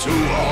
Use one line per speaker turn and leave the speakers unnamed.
to all.